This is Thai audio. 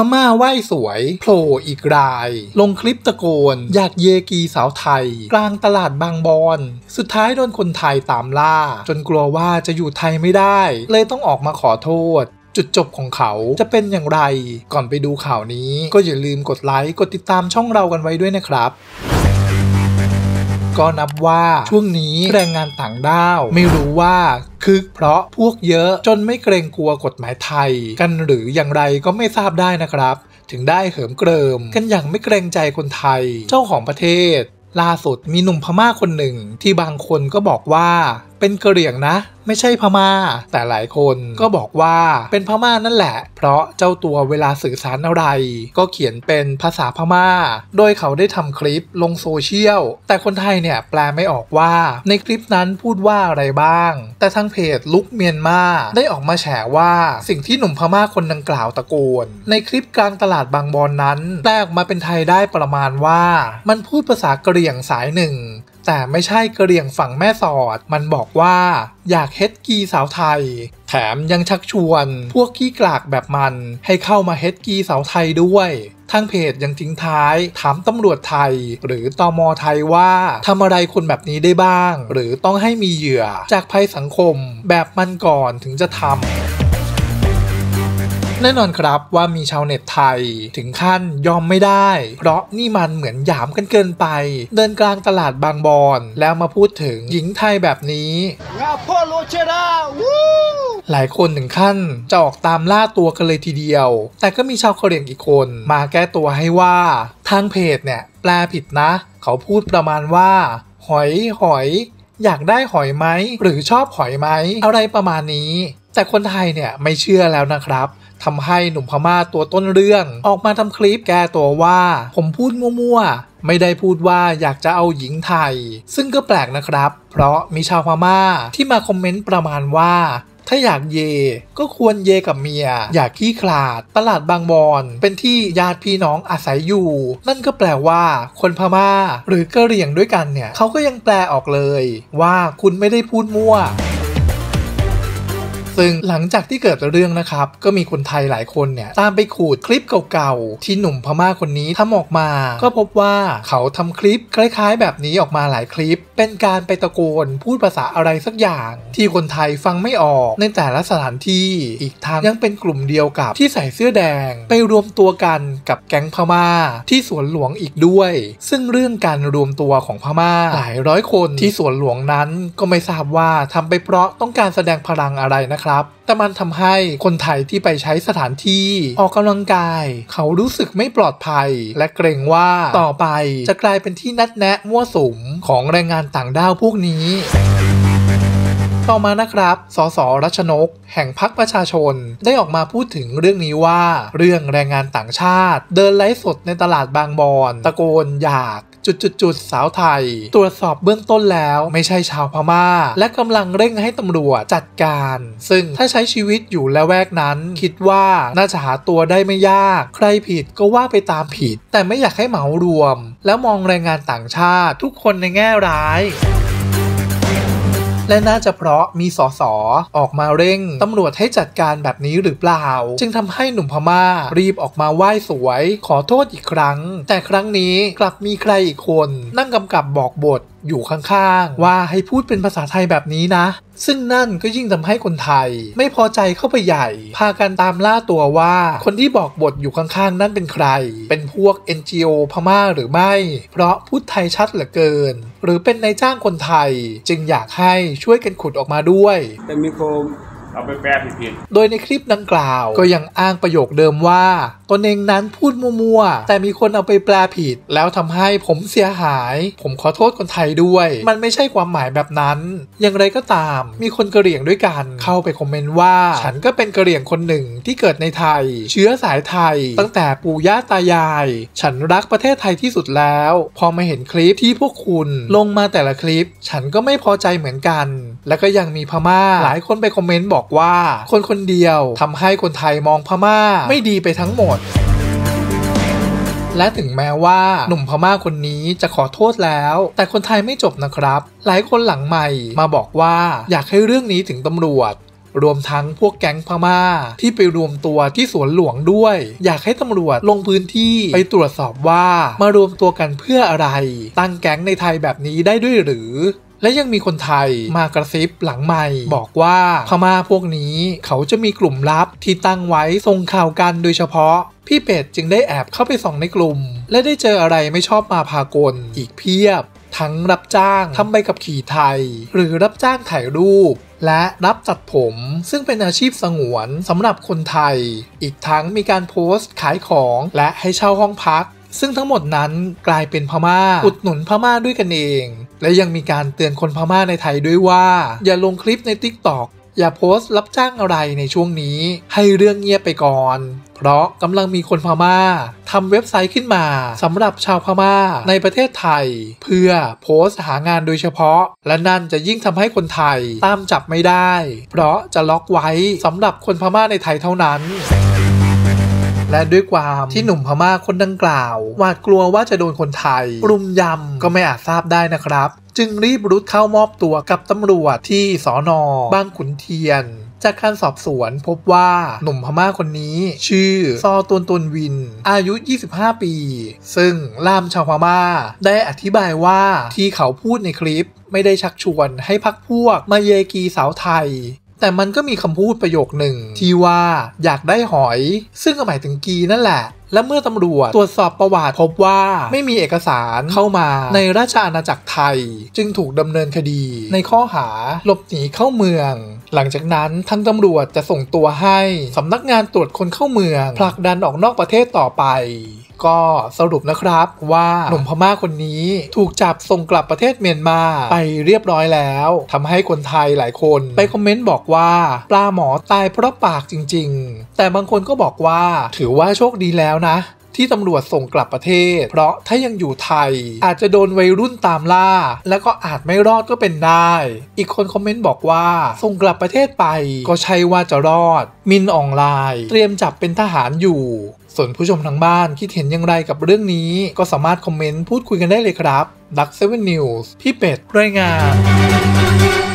พม่าไหว้สวยโผล่อีกราย ลงคลิปตะโกน อยากเยกีสาวไทย กลางตลาดบางบอน สุดท้ายโดนคนไทยตามล่า จนกลัวว่าจะอยู่ไทยไม่ได้ เลยต้องออกมาขอโทษ จุดจบของเขาจะเป็นอย่างไร ก่อนไปดูข่าวนี้ ก็อย่าลืมกดไลค์ กดติดตามช่องเรากันไว้ด้วยนะครับ ก็นับว่าช่วงนี้แรงงานต่างด้าว ไม่รู้ว่าคึกเพราะพวกเยอะจนไม่เกรงกลัวกฎหมายไทย กันหรืออย่างไรก็ไม่ทราบได้นะครับ ถึงได้เหิมเกริม กันอย่างไม่เกรงใจคนไทย เจ้าของประเทศล่าสุดมีหนุ่มพม่าคนหนึ่งที่บางคนก็บอกว่า เป็นกะเหรี่ยงนะ ไม่ใช่พม่า แต่หลายคนก็บอกว่าเป็นพม่านั่นแหละ เพราะเจ้าตัวเวลาสื่อสารอะไร ก็เขียนเป็นภาษาพม่า โดยเขาได้ทำคลิปลงโซเชียล แต่คนไทยเนี่ยแปลไม่ออกว่า ในคลิปนั้นพูดว่าอะไรบ้าง แต่ทางเพจลุกเมียนมาได้ออกมาแฉว่าสิ่งที่หนุ่มพม่าคนดังกล่าวตะโกน ในคลิปกลางตลาดบางบอนนั้นแปลออกมาเป็นไทยได้ประมาณว่า มันพูดภาษากะเหรี่ยงสายหนึ่ง แต่ไม่ใช่กระเรียงฝั่งแม่สอด มันบอกว่าอยากเฮ็ดกีสาวไทย แถมยังชักชวนพวกขี้กลากแบบมันให้เข้ามาเฮ็ดกีสาวไทยด้วยทางเพจยังทิ้งท้ายถามตำรวจไทย หรือตอมอไทยว่าทำอะไรคนแบบนี้ได้บ้าง หรือต้องให้มีเหยื่อจากภัยสังคมแบบมันก่อนถึงจะทำ แน่นอนครับว่ามีชาวเน็ตไทยถึงขั้นยอมไม่ได้ เพราะนี่มันเหมือนหยามกันเกินไป เดินกลางตลาดบางบอน แล้วมาพูดถึงหญิงไทยแบบนี้หลายคนถึงขั้นจะออกตามล่าตัวกันเลยทีเดียว แต่ก็มีชาวเกาหลีอีกคนมาแก้ตัวให้ว่าทางเพจเนี่ยแปลผิดนะ เขาพูดประมาณว่า หอยหอย อยากได้หอยไหมหรือชอบหอยไหมอะไรประมาณนี้ แต่คนไทยเนี่ยไม่เชื่อแล้วนะครับ ทำให้หนุ่มพม่าตัวต้นเรื่อง ออกมาทำคลิปแก้ตัวว่า ผมพูดมั่วๆ ไม่ได้พูดว่าอยากจะเอาหญิงไทย ซึ่งก็แปลกนะครับ เพราะมีชาวพม่าที่มาคอมเมนต์ประมาณว่าถ้าอยากเย ก็ควรเยกับเมีย อยากขี้ขลาด ตลาดบางบอน เป็นที่ญาติพี่น้องอาศัยอยู่ นั่นก็แปลว่า คนพม่า หรือกะเหรี่ยงด้วยกันเนี่ยเขาก็ยังแปลออกเลย ว่าคุณไม่ได้พูดมั่ว ซึ่งหลังจากที่เกิดเรื่องนะครับ ก็มีคนไทยหลายคนเนี่ยตามไปขูดคลิปเก่าๆ ที่หนุ่มพม่าคนนี้ทำออกมา ก็พบว่าเขาทำคลิปคล้ายๆ แบบนี้ออกมาหลายคลิป เป็นการไปตะโกนพูดภาษาอะไรสักอย่าง ที่คนไทยฟังไม่ออกในแต่ละสถานที่อีกทางยังเป็นกลุ่มเดียวกับที่ใส่เสื้อแดง ไปรวมตัวกันกับแก๊งพม่า ที่สวนหลวงอีกด้วย ซึ่งเรื่องการรวมตัวของพม่าหลายร้อยคนที่สวนหลวงนั้นก็ไม่ทราบว่าทำไปเพราะต้องการแสดงพลังอะไรนะครับครับ แต่มันทำให้คนไทยที่ไปใช้สถานที่ออกกำลังกาย เขารู้สึกไม่ปลอดภัย และเกรงว่าต่อไปจะกลายเป็นที่นัดแนะมั่วสุมของแรงงานต่างด้าวพวกนี้ต่อมานะครับ สสรัชนก แห่งพรรคประชาชน ได้ออกมาพูดถึงเรื่องนี้ว่า เรื่องแรงงานต่างชาติ เดินไลฟ์สดในตลาดบางบอน ตะโกนอยาก จุดๆสาวไทย ตรวจสอบเบื้องต้นแล้วไม่ใช่ชาวพม่า และกำลังเร่งให้ตำรวจจัดการ ซึ่งถ้าใช้ชีวิตอยู่ละแวกนั้น คิดว่าน่าจะหาตัวได้ไม่ยาก ใครผิดก็ว่าไปตามผิด แต่ไม่อยากให้เหมารวม แล้วมองแรงงานต่างชาติทุกคนในแง่ร้าย และน่าจะเพราะมีสสออกมาเร่งตำรวจให้จัดการแบบนี้หรือเปล่า จึงทำให้หนุ่มพม่ารีบออกมาไหว้สวย ขอโทษอีกครั้ง แต่ครั้งนี้กลับมีใครอีกคน นั่งกำกับบอกบท อยู่ข้างๆ ว่าให้พูดเป็นภาษาไทยแบบนี้นะ ซึ่งนั่นก็ยิ่งทำให้คนไทย ไม่พอใจเข้าไปใหญ่ พากันตามล่าตัวว่า คนที่บอกบทอยู่ข้างๆ นั่นเป็นใคร เป็นพวก NGO พม่าหรือไม่ เพราะพูดไทยชัดเหลือเกิน หรือเป็นนายจ้างคนไทย จึงอยากให้ช่วยกันขุดออกมาด้วย แต่มีโคม เอาไปแปลผิดโดยในคลิปดังกล่าว ก็ยังอ้างประโยคเดิมว่า ตนเองนั้นพูดมั่วๆ แต่มีคนเอาไปแปลผิด แล้วทำให้ผมเสียหาย ผมขอโทษคนไทยด้วย มันไม่ใช่ความหมายแบบนั้น อย่างไรก็ตาม มีคนกระเหรี่ยงด้วยกัน เข้าไปคอมเมนต์ว่า ฉันก็เป็นกระเหรี่ยงคนหนึ่งที่เกิดในไทย เชื้อสายไทย ตั้งแต่ปู่ย่าตายาย ฉันรักประเทศไทยที่สุดแล้ว พอมาเห็นคลิปที่พวกคุณลงมาแต่ละคลิป ฉันก็ไม่พอใจเหมือนกัน และก็ยังมีพม่า หลายคนไปคอมเมนต์บอกว่า คนคนเดียวทำให้คนไทยมองพม่า ไม่ดีไปทั้งหมดและถึงแม้ว่าหนุ่มพม่าคนนี้จะขอโทษแล้ว แต่คนไทยไม่จบนะครับ หลายคนหลังใหม่มาบอกว่าอยากให้เรื่องนี้ถึงตำรวจ รวมทั้งพวกแก๊งพม่า ที่ไปรวมตัวที่สวนหลวงด้วย อยากให้ตำรวจลงพื้นที่ไปตรวจสอบว่ามารวมตัวกันเพื่ออะไร ตั้งแก๊งในไทยแบบนี้ได้ด้วยหรือ และยังมีคนไทยมากระซิบหลังไม่ บอกว่าพม่าพวกนี้เขาจะมีกลุ่มลับที่ตั้งไว้ส่งข่าวกันโดยเฉพาะ พี่เป็ดจึงได้แอบเข้าไปส่องในกลุ่ม และได้เจออะไรไม่ชอบมาพากลอีกเพียบ ทั้งรับจ้างทำใบกับขี่ไทย หรือรับจ้างถ่ายรูป และรับจัดผมซึ่งเป็นอาชีพสงวนสำหรับคนไทย อีกทั้งมีการโพสต์ขายของและให้เช่าห้องพัก ซึ่งทั้งหมดนั้นกลายเป็นพม่า อุดหนุนพม่าด้วยกันเอง และยังมีการเตือนคนพม่าในไทยด้วยว่า อย่าลงคลิปใน t ิ k t o k อย่าโพสต์รับจ้างอะไรในช่วงนี้ ให้เรื่องเงียบไปก่อน เพราะกำลังมีคนพม่าทำเว็บไซต์ขึ้นมาสำหรับชาวพม่าในประเทศไทย เพื่อโพสต์หางานโดยเฉพาะ และนั่นจะยิ่งทำให้คนไทยตามจับไม่ได้ เพราะจะล็อกไว้สำหรับคนพม่าในไทยเท่านั้น และด้วยความที่หนุ่มพม่าคนดังกล่าวหวาดกลัวว่าจะโดนคนไทยรุมยำก็ไม่อาจทราบได้นะครับ จึงรีบรุดเข้ามอบตัวกับตำรวจที่สอนอบางขุนเทียนจากการสอบสวนพบว่าหนุ่มพม่าคนนี้ชื่อซอตวนตนวิน อายุ 25 ปี ซึ่งล่ามชาวพม่า ได้อธิบายว่าที่เขาพูดในคลิปไม่ได้ชักชวนให้พักพวกมาเยกีสาวไทย แต่มันก็มีคำพูดประโยคหนึ่ง ที่ว่าอยากได้หอย ซึ่งก็หมายถึงกีนั่นแหละ และเมื่อตำรวจตรวจสอบประวัติพบว่าไม่มีเอกสารเข้ามาในราชอาณาจักรไทย จึงถูกดำเนินคดี ในข้อหาหลบหนีเข้าเมือง หลังจากนั้นทางตำรวจจะส่งตัวให้สำนักงานตรวจคนเข้าเมืองผลักดันออกนอกประเทศต่อไป ก็สรุปนะครับว่าหนุ่มพม่าคนนี้ถูกจับส่งกลับประเทศเมียนมาไปเรียบร้อยแล้วทำให้คนไทยหลายคนไปคอมเมนต์บอกว่าปลาหมอตายเพราะปากจริง ๆ แต่บางคนก็บอกว่าถือว่าโชคดีแล้วนะ ที่ตำรวจส่งกลับประเทศ เพราะถ้ายังอยู่ไทย อาจจะโดนวัยรุ่นตามล่า แล้วก็อาจไม่รอดก็เป็นได้ อีกคนคอมเมนต์บอกว่าส่งกลับประเทศไป ก็ใช่ว่าจะรอด มินออนไลน์ เตรียมจับเป็นทหารอยู่ส่วนผู้ชมทางบ้านคิดเห็นอย่างไรกับเรื่องนี้ ก็สามารถคอมเมนต์พูดคุยกันได้เลยครับดักเซเว่นนิวส์พี่เป็ดรายงาน